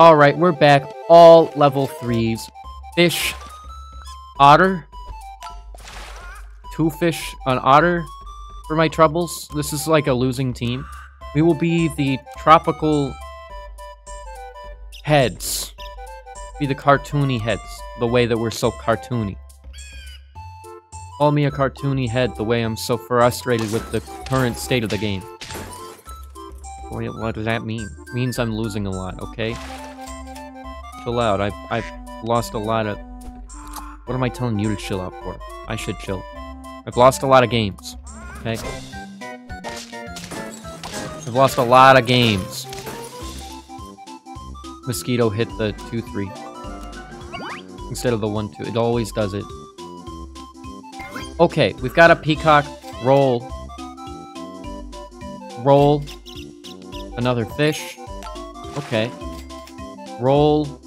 Alright, we're back. All level 3s. Fish. Otter. Two fish, an otter for my troubles. This is like a losing team. We will be the tropical heads. Be the cartoony heads. The way that we're so cartoony. Call me a cartoony head the way I'm so frustrated with the current state of the game. Wait, what does that mean? It means I'm losing a lot, okay? Chill out. I've, I've lost a lot of... What am I telling you to chill out for? I should chill. I've lost a lot of games, okay? I've lost a lot of games. Mosquito hit the 2-3. Instead of the 1-2. It always does it. Okay, we've got a peacock. Roll. Roll. Another fish. Okay. Roll.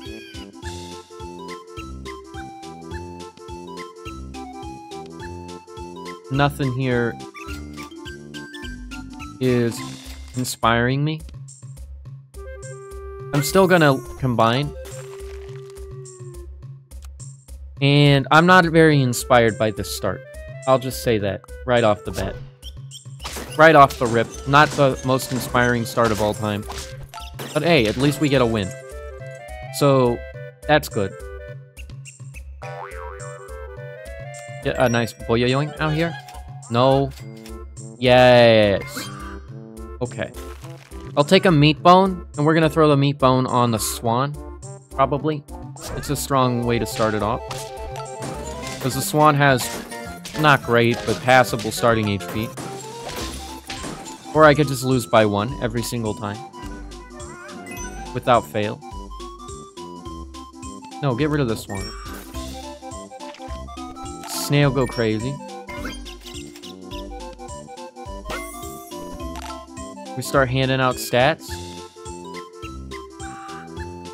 Nothing here is inspiring me. I'm still gonna combine. And I'm not very inspired by this start. I'll just say that right off the bat. Right off the rip. Not the most inspiring start of all time. But hey, at least we get a win. So, that's good. Get a nice boyoing out here. No. Yes. Okay. I'll take a meat bone, and we're gonna throw the meat bone on the swan. Probably. It's a strong way to start it off. Because the swan has not great, but passable starting HP. Or I could just lose by one every single time. Without fail. No, get rid of this one. Snail go crazy. We start handing out stats.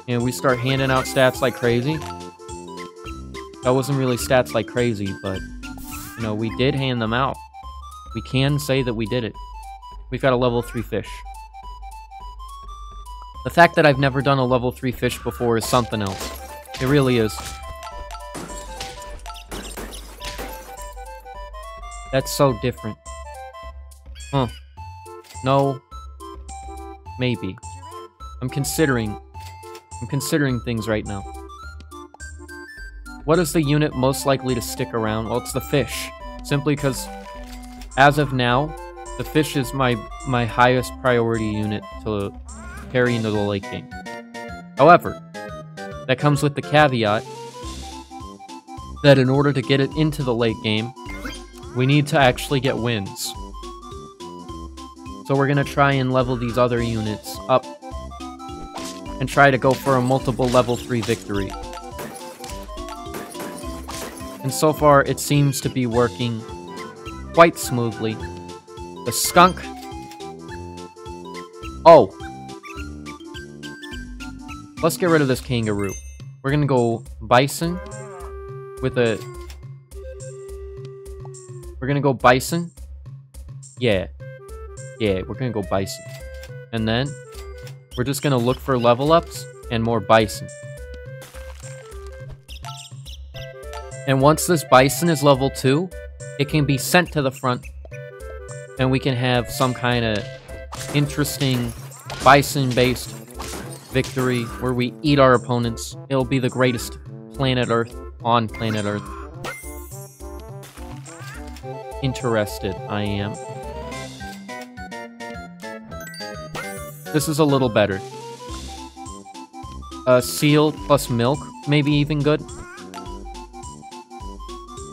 And we start handing out stats like crazy. That wasn't really stats like crazy, but, you know, we did hand them out. We can say that we did it. We've got a level 3 fish. The fact that I've never done a level 3 fish before is something else. It really is. That's so different. Huh. No. Maybe. I'm considering. I'm considering things right now. What is the unit most likely to stick around? Well, it's the fish. Simply because, as of now, the fish is my, my highest priority unit to carry into the late game. However, that comes with the caveat that in order to get it into the late game, we need to actually get wins. So we're to try and level these other units up and try to go for a multiple level 3 victory. And so far, it seems to be working quite smoothly. The skunk... Oh! Let's get rid of this kangaroo. We're gonna go bison with a... We're gonna go bison. Yeah. Yeah, we're gonna go bison. And then, we're just gonna look for level ups and more bison. And once this bison is level 2, it can be sent to the front. And we can have some kind of interesting bison-based victory where we eat our opponents. It'll be the greatest planet Earth on planet Earth. Interested, I am. This is a little better. A seal plus milk, maybe even good.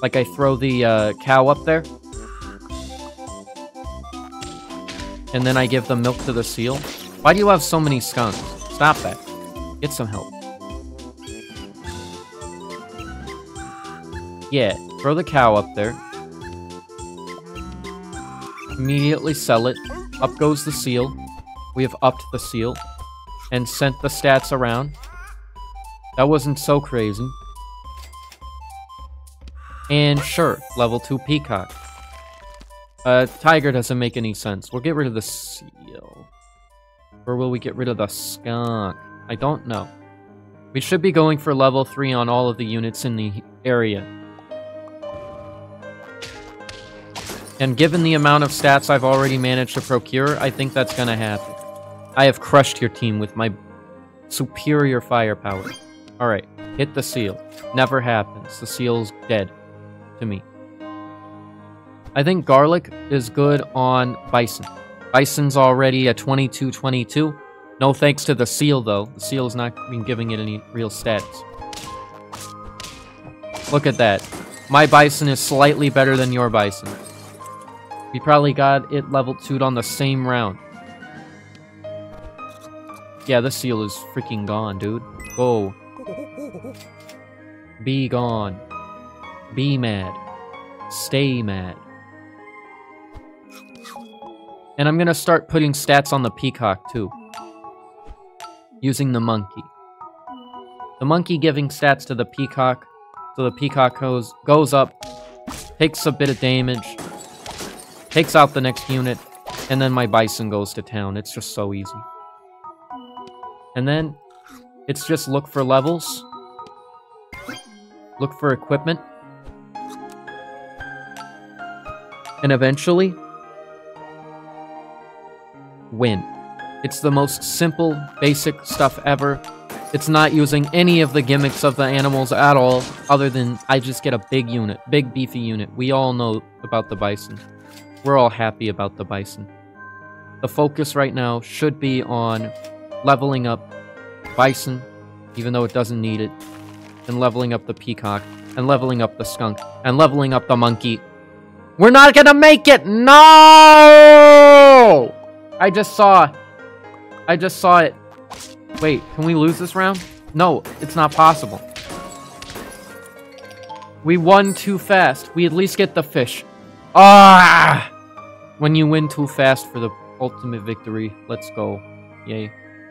Like I throw the uh, cow up there. And then I give the milk to the seal. Why do you have so many skunks? Stop that. Get some help. Yeah, throw the cow up there. Immediately sell it. Up goes the seal. We have upped the seal. And sent the stats around. That wasn't so crazy. And sure, level 2 peacock. Uh, tiger doesn't make any sense. We'll get rid of the seal. Or will we get rid of the skunk? I don't know. We should be going for level 3 on all of the units in the area. And given the amount of stats I've already managed to procure, I think that's gonna happen. I have crushed your team with my superior firepower. Alright, hit the seal. Never happens. The seal's dead. To me. I think garlic is good on bison. Bison's already at 22-22. No thanks to the seal, though. The seal has not been giving it any real stats. Look at that. My bison is slightly better than your bison. We probably got it level 2'd on the same round. Yeah, the seal is freaking gone, dude. Go. Be gone. Be mad. Stay mad. And I'm gonna start putting stats on the peacock, too. Using the monkey. The monkey giving stats to the peacock, so the peacock goes, goes up, takes a bit of damage, takes out the next unit, and then my bison goes to town. It's just so easy. And then, it's just look for levels, look for equipment, and eventually, win. It's the most simple, basic stuff ever. It's not using any of the gimmicks of the animals at all, other than I just get a big unit, big beefy unit. We all know about the bison. We're all happy about the bison. The focus right now should be on leveling up bison, even though it doesn't need it, and leveling up the peacock, and leveling up the skunk, and leveling up the monkey. We're not gonna make it! No! I just saw... I just saw it. Wait, can we lose this round? No, it's not possible. We won too fast. We at least get the fish. Ah! When you win too fast for the ultimate victory. Let's go. Yay.